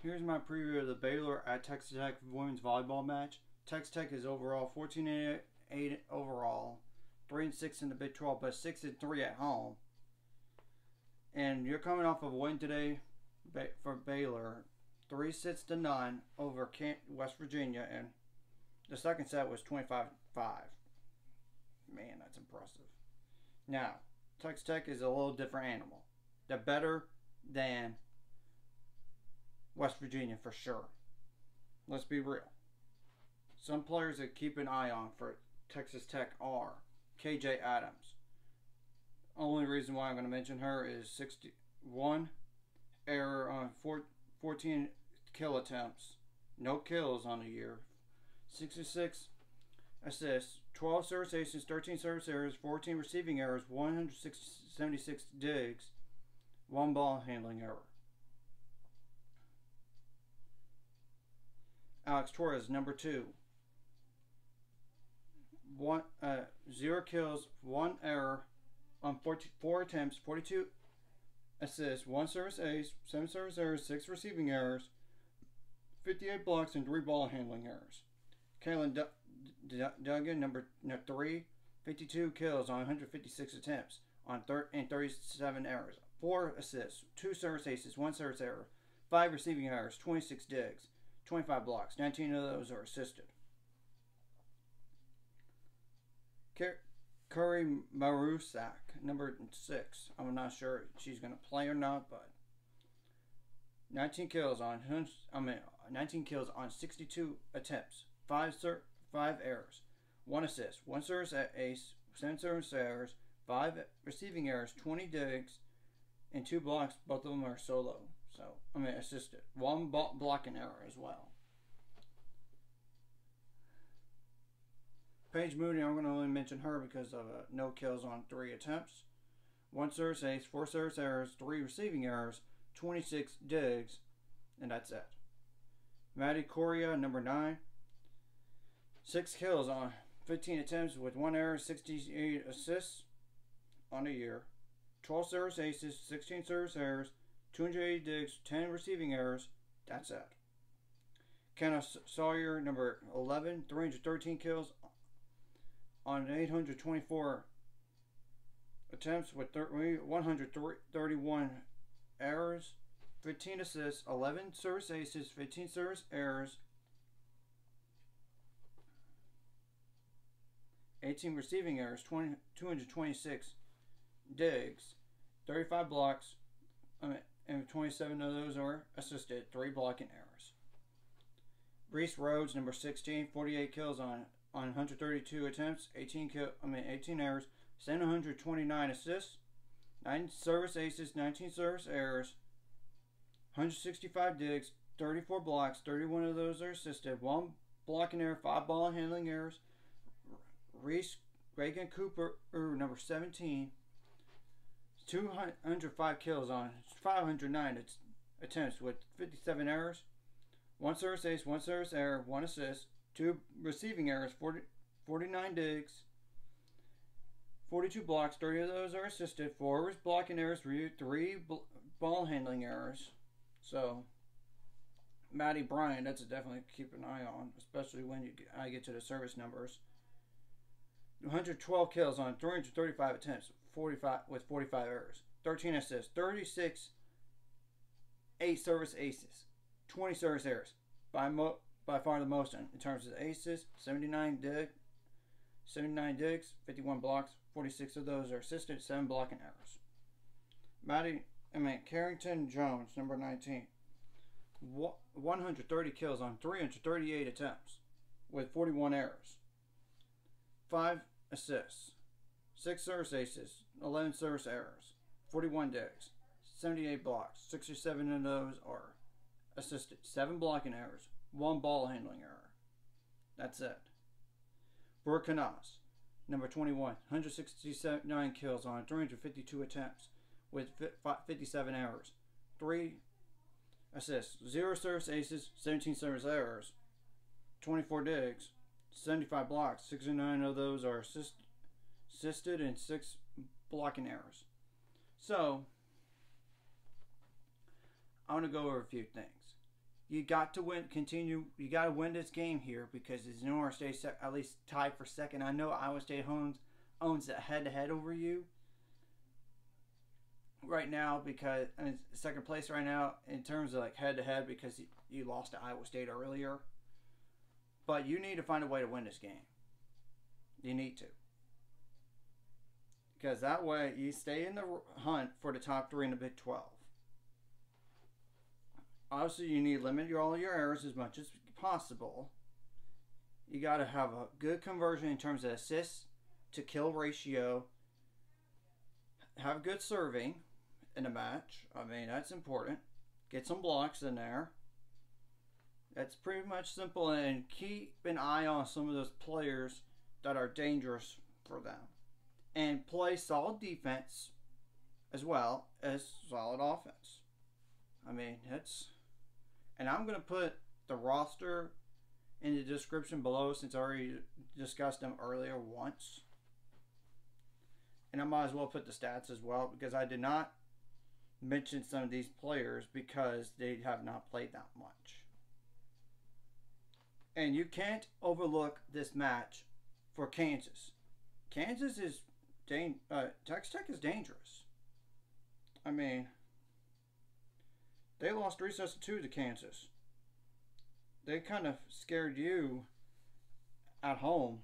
Here's my preview of the Baylor at Texas Tech women's volleyball match. Texas Tech is overall 14 and 8 overall, 3 and 6 in the Big 12, but 6 and 3 at home. And you're coming off of a win today for Baylor, 3 sets to none over West Virginia, and the second set was 25 5. Man, that's impressive. Now, Texas Tech is a little different animal. They're better than West Virginia for sure. Let's be real. Some players that keep an eye on for Texas Tech are KJ Adams. Only reason why I'm going to mention her is 61 error on 14 kill attempts, no kills on the year, 66 assists, 12 service aces, 13 service errors, 14 receiving errors, 176 digs, one ball handling error. Alex Torres, number two. One, uh, zero kills, one error on 14, four attempts, 42 assists, one service ace, seven service errors, six receiving errors, 58 blocks, and three ball handling errors. Kaylin D- D- Duggan, number no, three, 52 kills on 156 attempts on thir- and 37 errors, four assists, two service aces, one service error, five receiving errors, 26 digs. 25 blocks. 19 of those are assisted. Curry Marusak, number 6. I'm not sure she's going to play or not, but 19 kills on I mean 19 kills on 62 attempts, 5 ser- 5 errors, 1 assist, 1 service ace, 7 service errors, 5 receiving errors, 20 digs, and 2 blocks. Both of them are solo. So, I mean, assisted. One block blocking error as well. Paige Moody, I'm going to only mention her because of uh, no kills on three attempts. One service ace, four service errors, three receiving errors, 26 digs, and that's it. Maddie Correa, number nine. Six kills on 15 attempts with one error, 68 assists on a year. 12 service aces, 16 service errors, 280 digs, 10 receiving errors. That's it. Kenna Sayler, number 11, 313 kills on 824 attempts with 131 errors, 15 assists, 11 service aces, 15 service errors, 18 receiving errors, 20, 226 digs, 35 blocks, and 27 of those are assisted, 3 blocking errors. Reese Rhodes, number 16, 48 kills on on 132 attempts, 18 kill, I mean 18 errors, 729 assists, 9 service aces, 19 service errors, 165 digs, 34 blocks, 31 of those are assisted, 1 blocking error, 5 ball handling errors. Reese Reagan Cooper, er, number 17, 205 kills on 509 attempts with 57 errors, 1 service ace, 1 service error, 1 assist, 2 receiving errors, 40, 49 digs, 42 blocks, 30 of those are assisted, 4 blocking errors, 3, ball handling errors. So, Maddie Bryant, that's definitely keep an eye on, especially when you I get to the service numbers. 112 kills on 335 attempts, 45 with 45 errors, 13 assists, 36 8 service aces, 20 service errors. By mo- by far the most in, in terms of aces, 79 dig, 79 digs, 51 blocks, 46 of those are assisted, 7 blocking errors. Maddie, I mean, Carrington Jones, number 19, 130 kills on 338 attempts with 41 errors, 5 assists, 6 service aces, 11 service errors, 41 digs, 78 blocks, 67 of those are assisted, 7 blocking errors, one ball handling error. That's it. Brooke number 21, 169 kills on 352 attempts with 57 errors. Three assists, zero service aces, 17 service errors, 24 digs, 75 blocks. 69 of those are assist, assisted and six blocking errors. So, I want to go over a few things. you got to win. Continue. You got to win this game here because it's New Orleans State at least tied for second. I know Iowa State owns owns that head to head over you right now because I mean, second place right now in terms of like head to head because you lost to Iowa State earlier. But you need to find a way to win this game. You need to. Because that way you stay in the hunt for the top three in the Big 12. Obviously, you need to limit your, all your errors as much as possible. You got to have a good conversion in terms of assists to kill ratio. Have good serving in a match. I mean, that's important. Get some blocks in there. That's pretty much simple. And keep an eye on some of those players that are dangerous for them. And play solid defense as well as solid offense. I mean, it's. And I'm going to put the roster in the description below since I already discussed them earlier once. And I might as well put the stats as well because I did not mention some of these players because they have not played that much. And you can't overlook this match for Kansas. Kansas is dang, uh, Texas Tech is dangerous. I mean, they lost sets to two to Kansas. They kind of scared you at home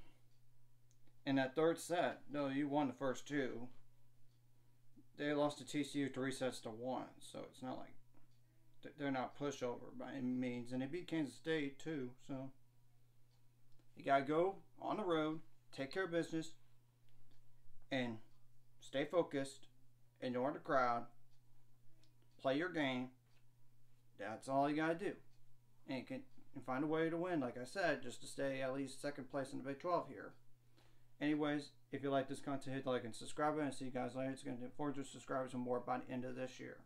in that third set. No, you won the first two they lost to TCU three sets to one, so it's not like they're not pushover by any means, and they beat Kansas State too. So you gotta go on the road, take care of business, and stay focused, ignore the crowd, play your game. That's all you gotta do, and you can find a way to win. Like I said, just to stay at least second place in the Big 12 here. Anyways, if you like this content, hit like and subscribe and see you guys later. It's going to 400 subscribers and more by the end of this year.